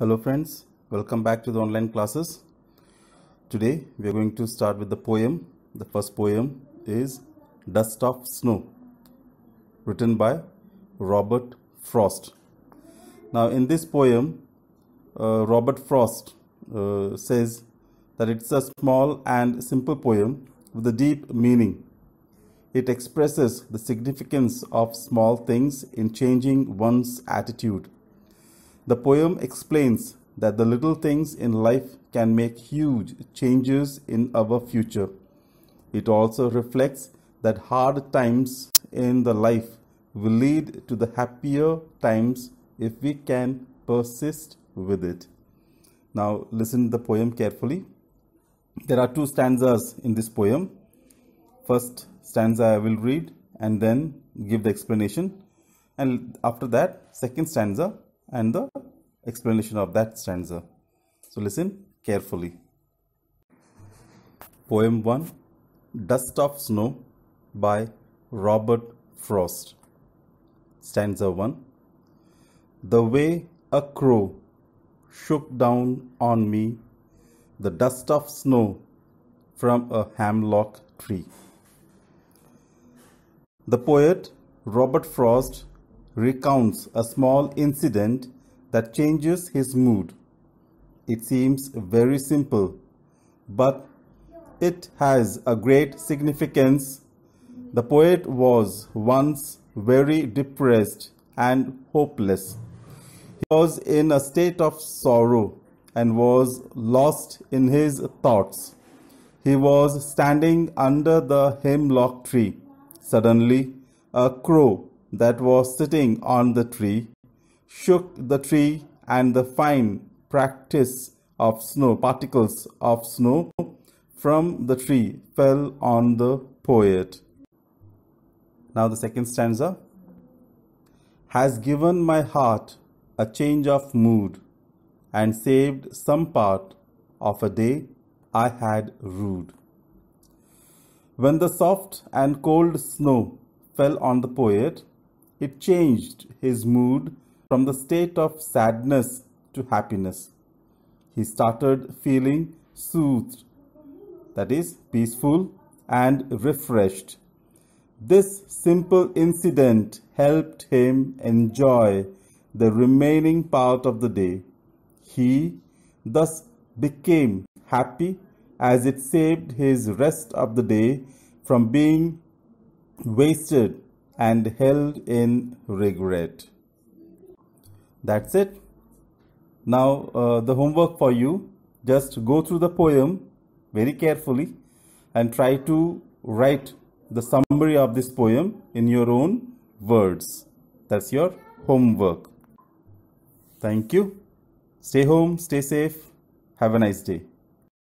Hello friends, welcome back to the online classes. Today we are going to start with the poem. The first poem is Dust of Snow, written by Robert Frost. Now, in this poem, uh, Robert Frost uh, says that it's a small and simple poem with a deep meaning. It expresses the significance of small things in changing one's attitude. The poem explains that the little things in life can make huge changes in our future. It also reflects that hard times in the life will lead to the happier times if we can persist with it. Now, listen to the poem carefully. There are two stanzas in this poem. First stanza I will read and then give the explanation, and after that, second stanza and the explanation of that stanza. So, listen carefully. Poem 1 Dust of Snow by Robert Frost. Stanza 1 The way a crow shook down on me the dust of snow from a hemlock tree. The poet Robert Frost recounts a small incident that changes his mood. It seems very simple, but it has a great significance. The poet was once very depressed and hopeless. He was in a state of sorrow and was lost in his thoughts. He was standing under the hemlock tree. Suddenly, a crow that was sitting on the tree shook the tree and the fine practice of snow particles of snow from the tree fell on the poet now the second stanza has given my heart a change of mood and saved some part of a day I had rued. When the soft and cold snow fell on the poet, it changed his mood from the state of sadness to happiness. He started feeling soothed, that is, peaceful and refreshed. This simple incident helped him enjoy the remaining part of the day. He thus became happy as it saved his rest of the day from being wasted and held in regret. That's it. Now, uh, the homework for you just go through the poem very carefully and try to write the summary of this poem in your own words. That's your homework. Thank you. Stay home, stay safe. Have a nice day.